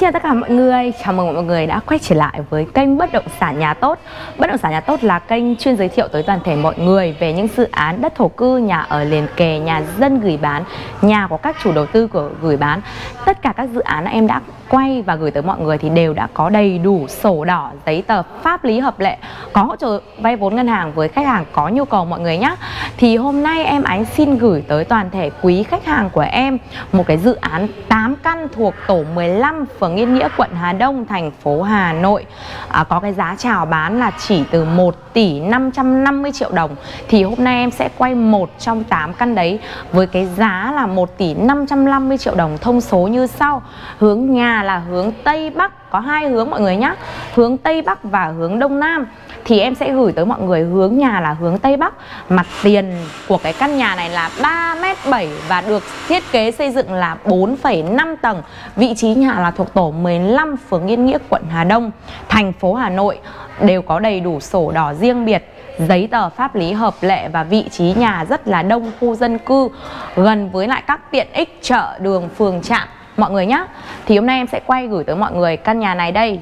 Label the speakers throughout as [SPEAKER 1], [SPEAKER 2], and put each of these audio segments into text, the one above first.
[SPEAKER 1] Xin chào tất cả mọi người, chào mừng mọi người đã quay trở lại với kênh Bất Động Sản Nhà Tốt. Bất Động Sản Nhà Tốt là kênh chuyên giới thiệu tới toàn thể mọi người về những dự án đất thổ cư, nhà ở liền kề, nhà dân gửi bán, nhà của các chủ đầu tư của gửi bán. Tất cả các dự án em đã quay và gửi tới mọi người thì đều đã có đầy đủ sổ đỏ, giấy tờ pháp lý hợp lệ Có hỗ trợ vay vốn ngân hàng với khách hàng có nhu cầu mọi người nhé Thì hôm nay em ánh xin gửi tới toàn thể quý khách hàng của em một cái dự án 8 căn thuộc tổ 15 phường Vâng, Yên Nghĩa, quận Hà Đông, thành phố Hà Nội. À, Có cái giá chào bán là chỉ từ 1 tỷ 550 triệu đồng. Thì hôm nay em sẽ quay một trong 8 căn đấy Với cái giá là 1 tỷ 550 triệu đồng. Thông số như sau. Hướng nhà là hướng Tây Bắc. Có hai hướng mọi người nhé Hướng Tây Bắc và hướng Đông Nam thì em sẽ gửi tới mọi người hướng nhà là hướng Tây Bắc. Mặt tiền của cái căn nhà này là 3m7 và được thiết kế xây dựng là 4,5 tầng. Vị trí nhà là thuộc tổ 15 phường Yên Nghĩa, quận Hà Đông, thành phố Hà Nội. Đều có đầy đủ sổ đỏ riêng biệt giấy tờ pháp lý hợp lệ và vị trí nhà rất là đông khu dân cư gần với lại các tiện ích chợ đường phường trạm mọi người nhé Thì hôm nay em sẽ quay gửi tới mọi người căn nhà này đây.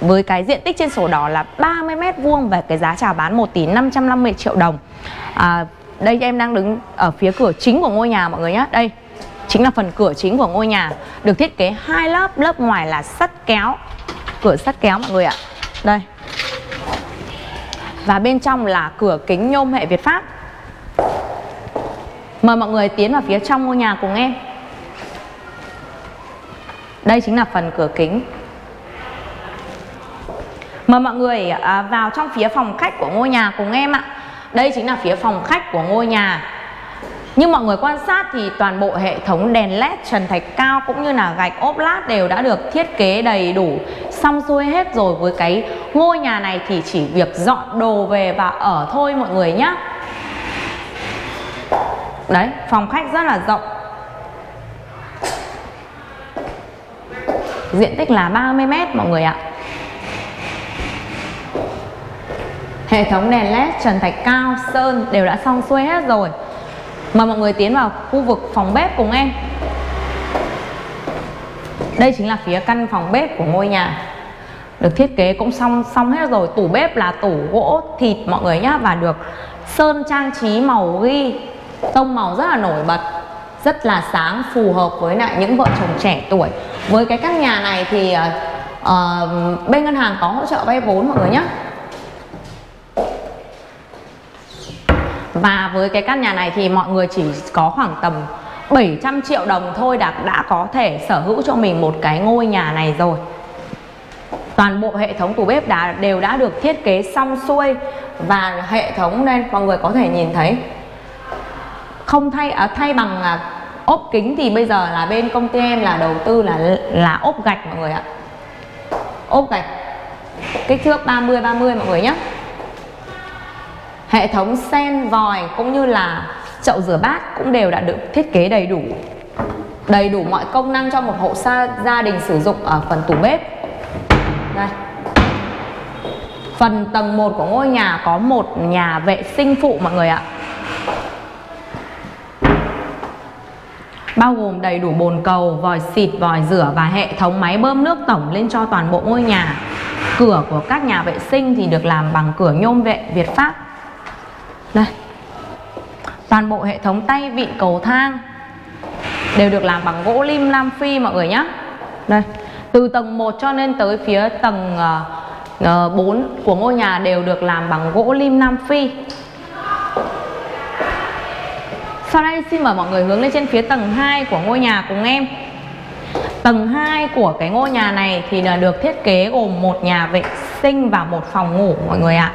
[SPEAKER 1] Với cái diện tích trên sổ đỏ là 30 mét vuông Và cái giá chào bán 1 tỷ 550 triệu đồng. À, Đây em đang đứng ở phía cửa chính của ngôi nhà mọi người nhé Đây chính là phần cửa chính của ngôi nhà. Được thiết kế hai lớp Lớp ngoài là sắt kéo Cửa sắt kéo mọi người ạ. Đây. Và bên trong là cửa kính nhôm hệ Việt Pháp. Mời mọi người tiến vào phía trong ngôi nhà cùng em đây chính là phần cửa kính. Mời mọi người à, vào trong phía phòng khách của ngôi nhà cùng em ạ. Đây chính là phía phòng khách của ngôi nhà. Như mọi người quan sát thì toàn bộ hệ thống đèn led trần thạch cao cũng như là gạch ốp lát đều đã được thiết kế đầy đủ xong xuôi hết rồi. Với cái ngôi nhà này thì chỉ việc dọn đồ về và ở thôi mọi người nhé Đấy, phòng khách rất là rộng. Diện tích là 30 m mọi người ạ. Hệ thống đèn led trần thạch cao, sơn đều đã xong xuôi hết rồi. Mời mọi người tiến vào khu vực phòng bếp cùng em. Đây chính là phía căn phòng bếp của ngôi nhà. Được thiết kế cũng xong xong hết rồi. Tủ bếp là tủ gỗ thịt mọi người nhá. Và được sơn trang trí màu ghi. Tông màu rất là nổi bật rất là sáng phù hợp với lại những vợ chồng trẻ tuổi với cái căn nhà này thì uh, bên ngân hàng có hỗ trợ vay vốn mọi người nhé và với cái căn nhà này thì mọi người chỉ có khoảng tầm 700 triệu đồng thôi đã, đã có thể sở hữu cho mình một cái ngôi nhà này rồi. Toàn bộ hệ thống tủ bếp đã đều đã được thiết kế xong xuôi và hệ thống nên mọi người có thể nhìn thấy. Không thay à, thay bằng à, ốp kính thì bây giờ là bên công ty em là đầu tư là là ốp gạch mọi người ạ. Ốp gạch, kích thước 30 30 mọi người nhé hệ thống sen vòi cũng như là chậu rửa bát cũng đều đã được thiết kế đầy đủ đầy đủ mọi công năng cho một hộ xa gia đình sử dụng ở phần tủ bếp. Đây. Phần tầng 1 của ngôi nhà có một nhà vệ sinh phụ mọi người ạ. Bao gồm đầy đủ bồn cầu, vòi xịt, vòi rửa và hệ thống máy bơm nước tổng lên cho toàn bộ ngôi nhà. Cửa của các nhà vệ sinh thì được làm bằng cửa nhôm vệ Việt Pháp. Đây. Toàn bộ hệ thống tay vịn cầu thang đều được làm bằng gỗ lim Nam Phi mọi người nhé. Đây. Từ tầng 1 cho nên tới phía tầng ờ, ờ, uh, 4 của ngôi nhà đều được làm bằng gỗ lim Nam Phi sau đây xin mời mọi người hướng lên trên phía tầng 2 của ngôi nhà cùng em. Tầng 2 của cái ngôi nhà này thì là được thiết kế gồm một nhà vệ sinh và một phòng ngủ, mọi người ạ.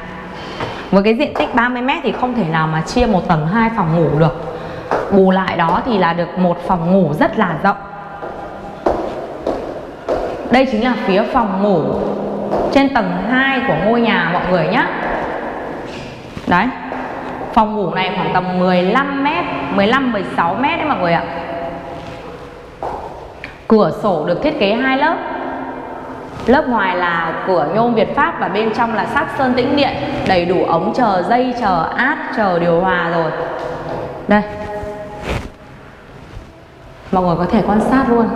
[SPEAKER 1] Với cái diện tích 30m thì không thể nào mà chia một tầng 2 phòng ngủ được. Bù lại đó thì là được một phòng ngủ rất là rộng. Đây chính là phía phòng ngủ trên tầng 2 của ngôi nhà, mọi người nhé Đấy phòng ngủ này khoảng tầm 15 mét 15 16 mét đấy mọi người ạ. Cửa sổ được thiết kế hai lớp. Lớp ngoài là cửa nhôm Việt Pháp và bên trong là sắt sơn tĩnh điện Đầy đủ ống chờ, dây chờ, áp chờ, điều hòa rồi. Đây. Mọi người có thể quan sát luôn.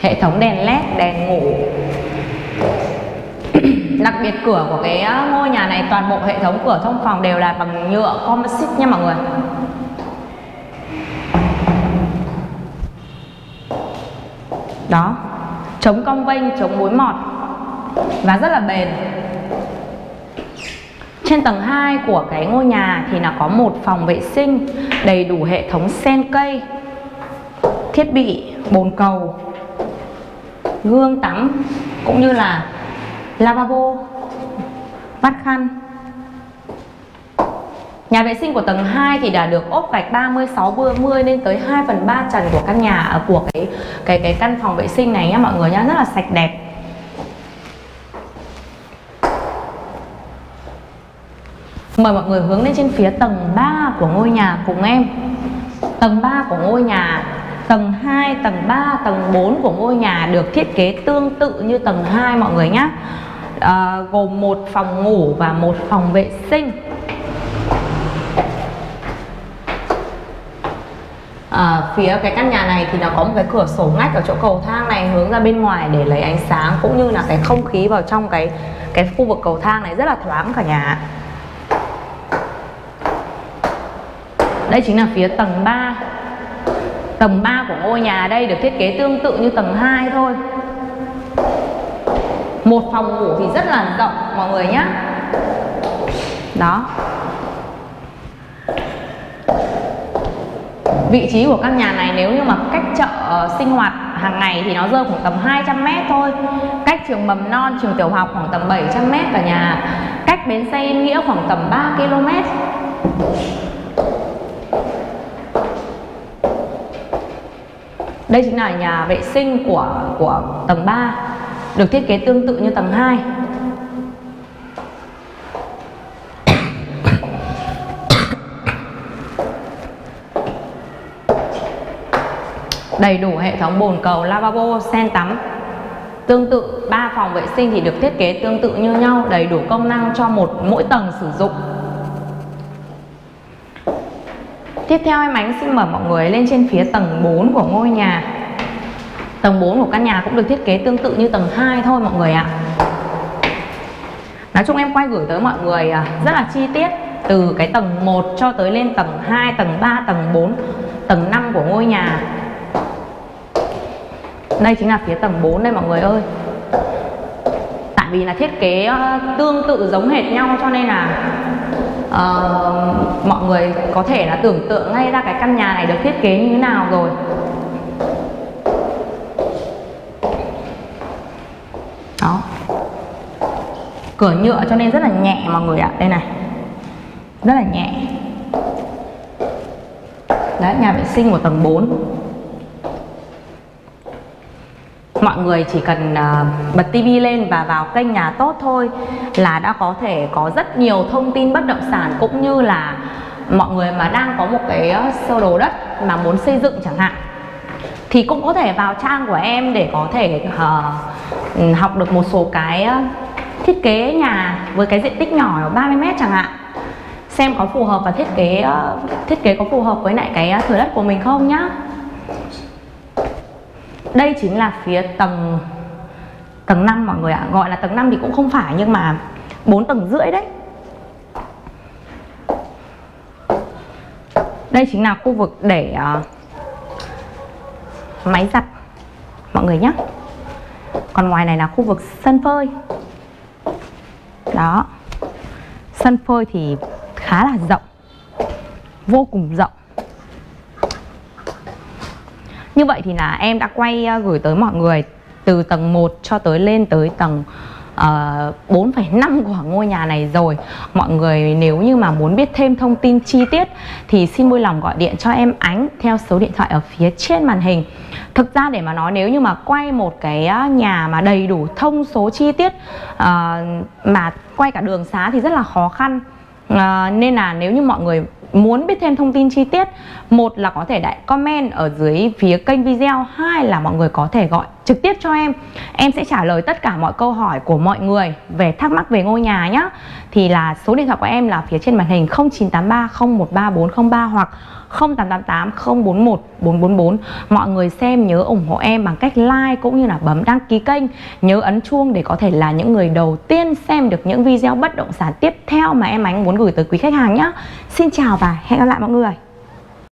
[SPEAKER 1] Hệ thống đèn led, đèn ngủ đặc biệt cửa của cái ờ, ngôi nhà này, toàn bộ hệ thống cửa thông phòng đều là bằng nhựa composite nha mọi người. Đó, chống cong vênh, chống mối mọt và rất là bền. Trên tầng 2 của cái ngôi nhà thì là có một phòng vệ sinh đầy đủ hệ thống sen cây, thiết bị bồn cầu, gương tắm cũng như là lavabo vắt khăn Nhà vệ sinh của tầng 2 thì đã được ốp gạch 36 40 lên tới 2 phần 3 trần của căn nhà à, của cái cái cái căn phòng vệ sinh này nhá mọi người nhá, rất là sạch đẹp. Mời mọi người hướng lên trên phía tầng 3 của ngôi nhà cùng em. Tầng 3 của ngôi nhà Tầng 2, tầng 3, tầng 4 của ngôi nhà được thiết kế tương tự như tầng 2 mọi người nhé à, Gồm một phòng ngủ và một phòng vệ sinh. À, Phía cái căn nhà này thì nó có một cái cửa sổ ngách ở chỗ cầu thang này hướng ra bên ngoài để lấy ánh sáng cũng như là cái không khí vào trong cái cái khu vực cầu thang này rất là thoáng cả nhà Đây chính là phía tầng 3 Tầng 3 của ngôi nhà đây được thiết kế tương tự như tầng 2 thôi. Một phòng ngủ thì rất là rộng mọi người nhé Đó. Vị trí của căn nhà này nếu như mà cách chợ ờ, sinh hoạt hàng ngày thì nó rơi khoảng tầm 200 mét thôi. Cách trường mầm non, trường tiểu học khoảng tầm 700 mét cả nhà Cách bến xe Yên Nghĩa khoảng tầm 3 km. Đây chính là nhà vệ sinh của của tầng 3 được thiết kế tương tự như tầng 2 Đầy đủ hệ thống bồn cầu, lavabo, sen tắm. Tương tự, ba phòng vệ sinh thì được thiết kế tương tự như nhau Đầy đủ công năng cho một mỗi tầng sử dụng. Tiếp theo em Ánh xin mời mọi người lên trên phía tầng 4 của ngôi nhà. Tầng 4 của căn nhà cũng được thiết kế tương tự như tầng 2 thôi mọi người ạ. Nói chung em quay gửi tới mọi người à, rất là chi tiết Từ cái tầng 1 cho tới lên tầng 2, tầng 3, tầng 4, tầng 5 của ngôi nhà. Đây chính là phía tầng 4 đây mọi người ơi. Tại vì là thiết kế ờ, tương tự giống hệt nhau cho nên là uh, mọi người có thể là tưởng tượng ngay ra cái căn nhà này được thiết kế như thế nào rồi. Cửa nhựa cho nên rất là nhẹ mọi người ạ. Đây này. Rất là nhẹ. Đấy nhà vệ sinh của tầng 4 mọi người chỉ cần uh, bật tivi lên và vào kênh nhà tốt thôi là đã có thể có rất nhiều thông tin bất động sản cũng như là mọi người mà đang có một cái ờ, sơ đồ đất mà muốn xây dựng chẳng hạn thì cũng có thể vào trang của em để có thể uh, học được một số cái uh, thiết kế nhà với cái diện tích nhỏ 30 mét chẳng hạn. Xem có phù hợp và thiết kế ờ, thiết kế có phù hợp với lại cái ờ, thửa đất của mình không nhá. Đây chính là phía tầng tầng 5 mọi người ạ. Gọi là tầng 5 thì cũng không phải nhưng mà 4 tầng rưỡi đấy. Đây chính là khu vực để ờ, máy giặt, mọi người nhé còn ngoài này là khu vực sân phơi đó. Sân phơi thì khá là rộng, vô cùng rộng. Như vậy thì là em đã quay ờ, gửi tới mọi người từ tầng 1 cho tới lên tới tầng Ờ, uh, 4,5 của ngôi nhà này rồi. Mọi người nếu như mà muốn biết thêm thông tin chi tiết Thì xin vui lòng gọi điện cho em Ánh Theo số điện thoại ở phía trên màn hình. Thực ra để mà nói nếu như mà quay một cái nhà mà đầy đủ thông số chi tiết uh, Mà quay cả đường xá thì rất là khó khăn. Uh, Nên là nếu như mọi người muốn biết thêm thông tin chi tiết một là có thể đại comment ở dưới phía kênh video hai là mọi người có thể gọi trực tiếp cho em. Em sẽ trả lời tất cả mọi câu hỏi của mọi người về thắc mắc về ngôi nhà nhé thì là số điện thoại của em là phía trên màn hình 0983 013403 hoặc 0888 041 444 mọi người xem nhớ ủng hộ em bằng cách like cũng như là bấm đăng ký kênh. Nhớ ấn chuông để có thể là những người đầu tiên xem được những video bất động sản tiếp theo mà em ánh muốn gửi tới quý khách hàng nhé Xin chào và hẹn gặp lại mọi người.